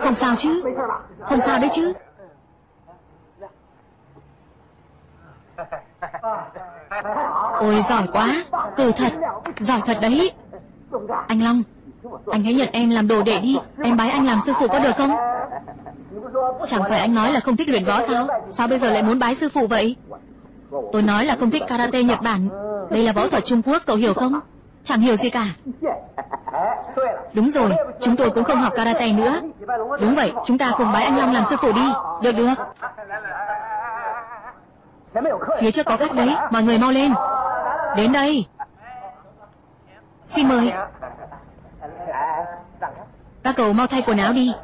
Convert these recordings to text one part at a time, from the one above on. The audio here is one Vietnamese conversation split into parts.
Không sao chứ. Không sao đấy chứ. Ôi, giỏi quá. Cử thật. Giỏi thật đấy. Anh Long, Anh hãy nhận em làm đồ đệ đi. Em bái anh làm sư phụ có được không? Chẳng phải anh nói là không thích luyện võ sao? Sao bây giờ lại muốn bái sư phụ vậy? Tôi nói là không thích karate Nhật Bản. Đây là võ thuật Trung Quốc, cậu hiểu không? Chẳng hiểu gì cả. Đúng rồi Chúng tôi cũng không học karate nữa. Đúng vậy Chúng ta cùng bái anh Long làm sư phụ đi. Được được. Phía trước có khách đấy Mọi người mau lên. Đến đây. Xin mời. Các cậu mau thay quần áo đi.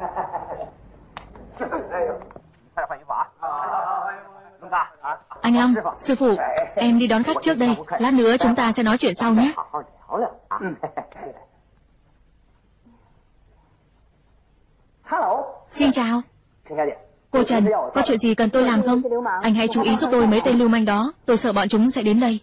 Anh Long, sư phụ Em đi đón khách trước đây. Lát nữa chúng ta sẽ nói chuyện sau nhé. Xin chào. Cô Trần, có chuyện gì cần tôi làm không? Anh hãy chú ý giúp tôi mấy tên lưu manh đó. Tôi sợ bọn chúng sẽ đến đây